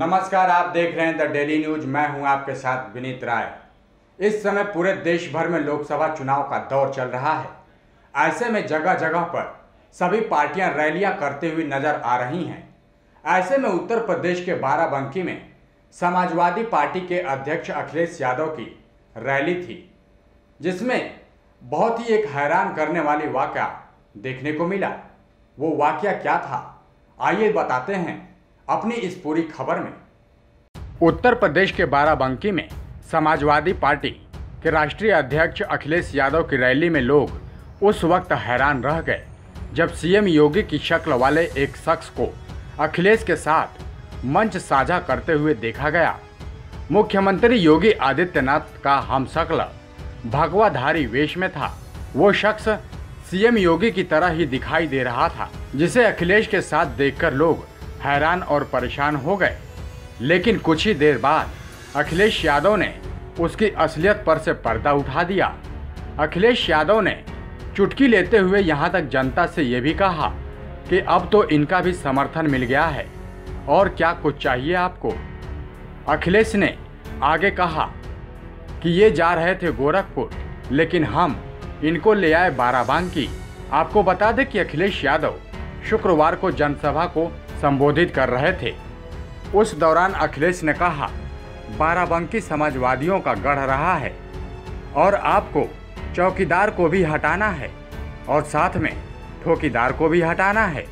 नमस्कार, आप देख रहे हैं द डेली न्यूज़। मैं हूँ आपके साथ विनीत राय। इस समय पूरे देश भर में लोकसभा चुनाव का दौर चल रहा है। ऐसे में जगह जगह पर सभी पार्टियाँ रैलियाँ करते हुए नज़र आ रही हैं। ऐसे में उत्तर प्रदेश के बाराबंकी में समाजवादी पार्टी के अध्यक्ष अखिलेश यादव की रैली थी, जिसमें बहुत ही एक हैरान करने वाली वाक़या देखने को मिला। वो वाक़या क्या था? आइए बताते हैं अपनी इस पूरी खबर में। उत्तर प्रदेश के बाराबंकी में समाजवादी पार्टी के राष्ट्रीय अध्यक्ष अखिलेश यादव की रैली में लोग उस वक्त हैरान रह गए, जब सीएम योगी की शक्ल वाले एक शख्स को अखिलेश के साथ मंच साझा करते हुए देखा गया। मुख्यमंत्री योगी आदित्यनाथ का हम शक्ल भगवाधारी वेश में था। वो शख्स सीएम योगी की तरह ही दिखाई दे रहा था, जिसे अखिलेश के साथ देखकर लोग हैरान और परेशान हो गए। लेकिन कुछ ही देर बाद अखिलेश यादव ने उसकी असलियत पर से पर्दा उठा दिया। अखिलेश यादव ने चुटकी लेते हुए यहाँ तक जनता से ये भी कहा कि अब तो इनका भी समर्थन मिल गया है और क्या कुछ चाहिए आपको? अखिलेश ने आगे कहा कि ये जा रहे थे गोरखपुर, लेकिन हम इनको ले आए बाराबांकी। आपको बता दें कि अखिलेश यादव शुक्रवार को जनसभा को संबोधित कर रहे थे। उस दौरान अखिलेश ने कहा, बाराबंकी समाजवादियों का गढ़ रहा है और आपको चौकीदार को भी हटाना है और साथ में ठोकीदार को भी हटाना है।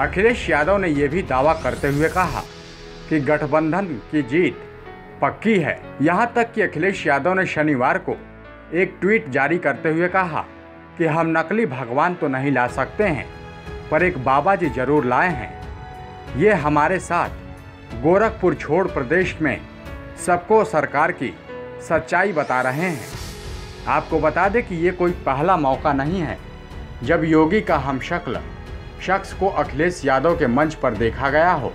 अखिलेश यादव ने यह भी दावा करते हुए कहा कि गठबंधन की जीत पक्की है। यहाँ तक कि अखिलेश यादव ने शनिवार को एक ट्वीट जारी करते हुए कहा कि हम नकली भगवान तो नहीं ला सकते हैं, पर एक बाबा जी ज़रूर लाए हैं। ये हमारे साथ गोरखपुर छोड़ प्रदेश में सबको सरकार की सच्चाई बता रहे हैं। आपको बता दें कि ये कोई पहला मौका नहीं है जब योगी का हम शक्ल शख्स को अखिलेश यादव के मंच पर देखा गया हो।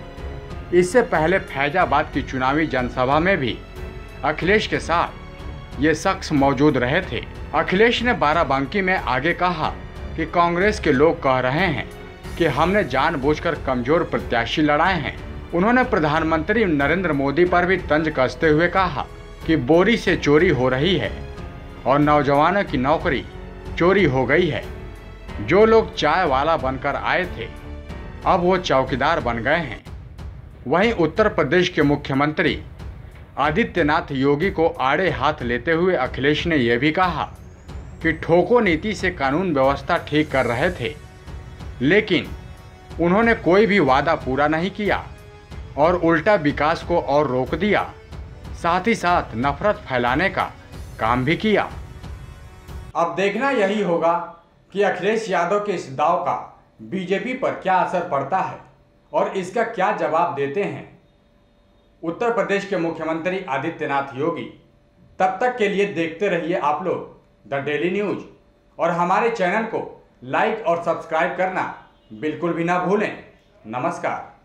इससे पहले फैजाबाद की चुनावी जनसभा में भी अखिलेश के साथ ये शख्स मौजूद रहे थे। अखिलेश ने बाराबंकी में आगे कहा कि कांग्रेस के लोग कह रहे हैं कि हमने जानबूझकर कमज़ोर प्रत्याशी लड़ाए हैं। उन्होंने प्रधानमंत्री नरेंद्र मोदी पर भी तंज कसते हुए कहा कि बोरी से चोरी हो रही है और नौजवानों की नौकरी चोरी हो गई है। जो लोग चाय वाला बनकर आए थे, अब वो चौकीदार बन गए हैं। वहीं उत्तर प्रदेश के मुख्यमंत्री आदित्यनाथ योगी को आड़े हाथ लेते हुए अखिलेश ने यह भी कहा कि ठोको नीति से कानून व्यवस्था ठीक कर रहे थे लेकिन उन्होंने कोई भी वादा पूरा नहीं किया और उल्टा विकास को और रोक दिया, साथ ही साथ नफरत फैलाने का काम भी किया। अब देखना यही होगा कि अखिलेश यादव के इस दाव का बीजेपी पर क्या असर पड़ता है और इसका क्या जवाब देते हैं। उत्तर प्रदेश के मुख्यमंत्री आदित्यनाथ योगी, तब तक के लिए देखते रहिए आप लोग द डेली न्यूज़ और हमारे चैनल को लाइक और सब्सक्राइब करना बिल्कुल भी ना भूलें। नमस्कार।